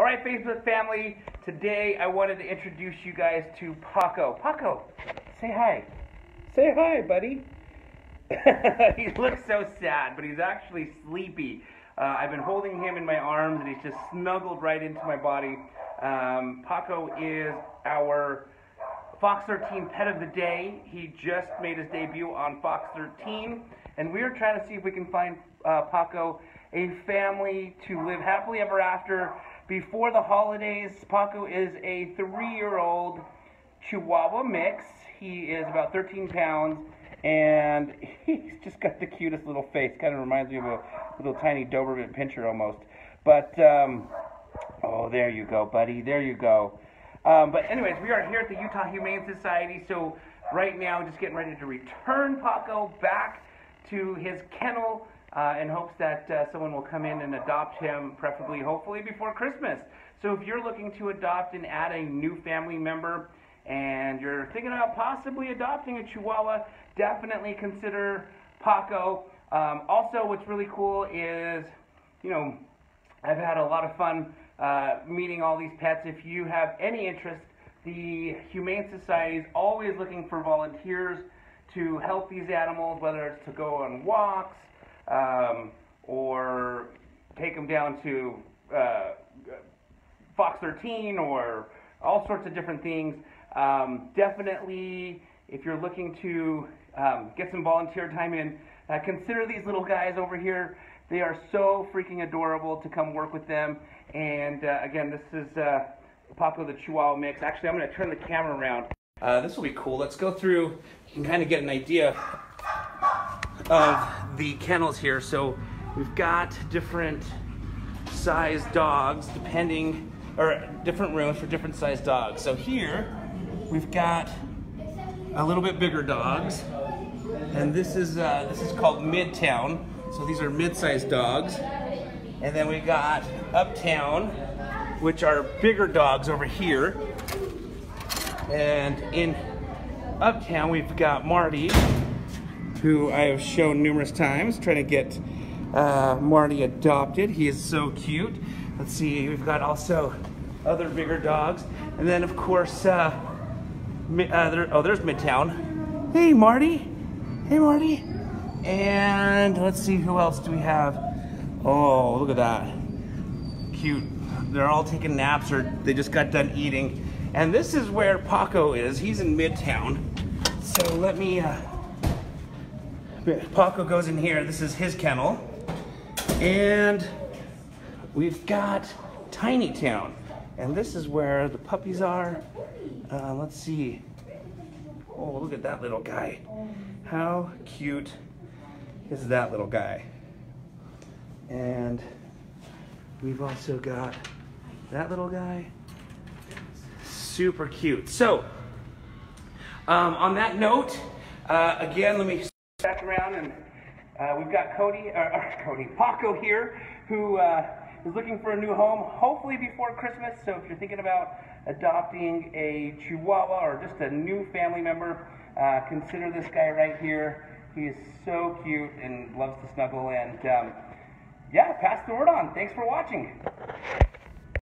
All right, Facebook family, today I wanted to introduce you guys to Paco. Paco, say hi. Say hi, buddy. he looks so sad, but he's actually sleepy. Uh, I've been holding him in my arms and he's just snuggled right into my body. Um, Paco is our Fox 13 Pet of the Day. He just made his debut on Fox 13, and we are trying to see if we can find uh, Paco a family to live happily ever after before the holidays. Paco is a three-year-old Chihuahua mix. He is about 13 pounds, and he's just got the cutest little face. Kind of reminds me of a little tiny Doberman Pinscher almost. But, um, oh, there you go, buddy. There you go. Um, but anyways, we are here at the Utah Humane Society, so right now just getting ready to return Paco back to his kennel uh, in hopes that uh, someone will come in and adopt him, preferably, hopefully, before Christmas. So if you're looking to adopt and add a new family member, and you're thinking about possibly adopting a Chihuahua, definitely consider Paco. Um, also, what's really cool is, you know, I've had a lot of fun uh, meeting all these pets. If you have any interest, the Humane Society is always looking for volunteers to help these animals, whether it's to go on walks um, or take them down to uh, Fox 13 or all sorts of different things. Um, definitely, if you're looking to um, get some volunteer time in, uh, consider these little guys over here. They are so freaking adorable to come work with them. And uh, again, this is uh, Paco the Chihuahua mix. Actually, I'm going to turn the camera around. Uh, this will be cool. Let's go through. You can kind of get an idea of the kennels here. So we've got different size dogs depending, or different rooms for different size dogs. So here we've got a little bit bigger dogs, and this is uh, this is called Midtown. So these are mid-sized dogs. And then we got Uptown, which are bigger dogs over here. And in Uptown, we've got Marty, who I have shown numerous times, trying to get uh, Marty adopted. He is so cute. Let's see, we've got also other bigger dogs. And then, of course, uh, uh, there, oh, there's Midtown. Hey, Marty. Hey, Marty. And let's see, who else do we have? Oh, look at that. Cute. They're all taking naps or they just got done eating. And this is where Paco is. He's in Midtown. So let me, uh, Paco goes in here. This is his kennel. And we've got Tiny Town. And this is where the puppies are. Uh, let's see. Oh, look at that little guy. How cute is that little guy. And we've also got that little guy. Super cute. So, um, on that note, uh, again, let me around and uh, we've got Cody, or Cody, Paco here, who uh, is looking for a new home, hopefully before Christmas. So if you're thinking about adopting a Chihuahua or just a new family member, uh, consider this guy right here. He is so cute and loves to snuggle. And um, yeah, pass the word on. Thanks for watching.